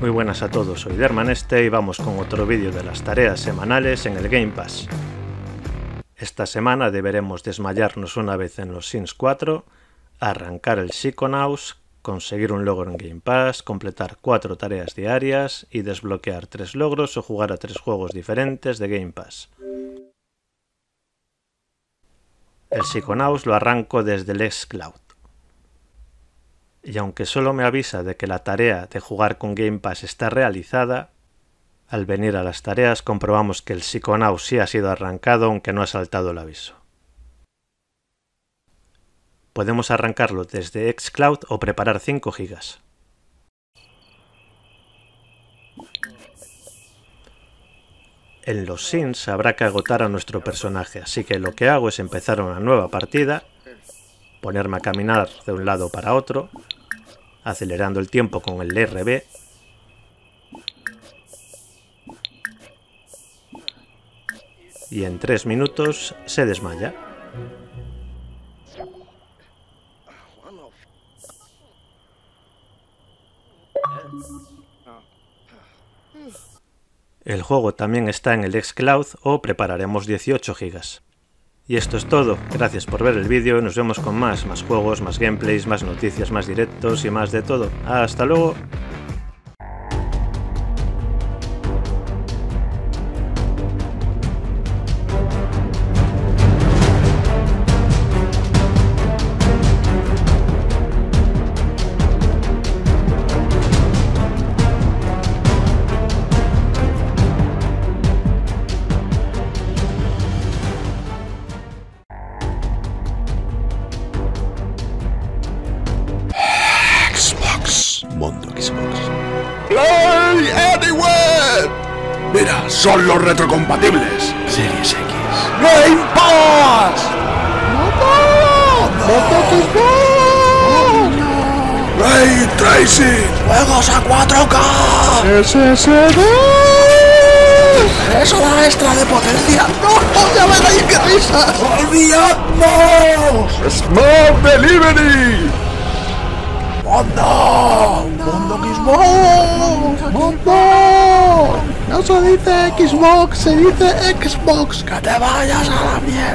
Muy buenas a todos, soy Dermaneste y vamos con otro vídeo de las tareas semanales en el Game Pass. Esta semana deberemos desmayarnos una vez en los Sims 4, arrancar el Psychonauts, conseguir un logro en Game Pass, completar 4 tareas diarias y desbloquear 3 logros o jugar a 3 juegos diferentes de Game Pass. El Psychonauts lo arranco desde el Xcloud y aunque solo me avisa de que la tarea de jugar con Game Pass está realizada, al venir a las tareas comprobamos que el Psychonaut sí ha sido arrancado aunque no ha saltado el aviso. Podemos arrancarlo desde Xcloud o preparar 5 GB. En los Sims habrá que agotar a nuestro personaje, así que lo que hago es empezar una nueva partida, ponerme a caminar de un lado para otro, acelerando el tiempo con el RB. Y en tres minutos se desmaya. El juego también está en el xCloud o prepararemos 18 GB. Y esto es todo, gracias por ver el vídeo, nos vemos con más, más juegos, más gameplays, más noticias, más directos y más de todo. ¡Hasta luego! Mundo Xbox. ¡Play Anywhere! Mira, son los retrocompatibles. Series X. Game Pass. Ray Tracing. Juegos a 4K. SSD. Eso da extra de potencia. ¡No! ¡No! ¡Ya ven ahí qué risa! ¡Olvidadnos! ¡Smart Delivery! ¡Mundo! ¡Mundo! No se dice Xbox, se dice Xbox. ¡Que te vayas a la mierda!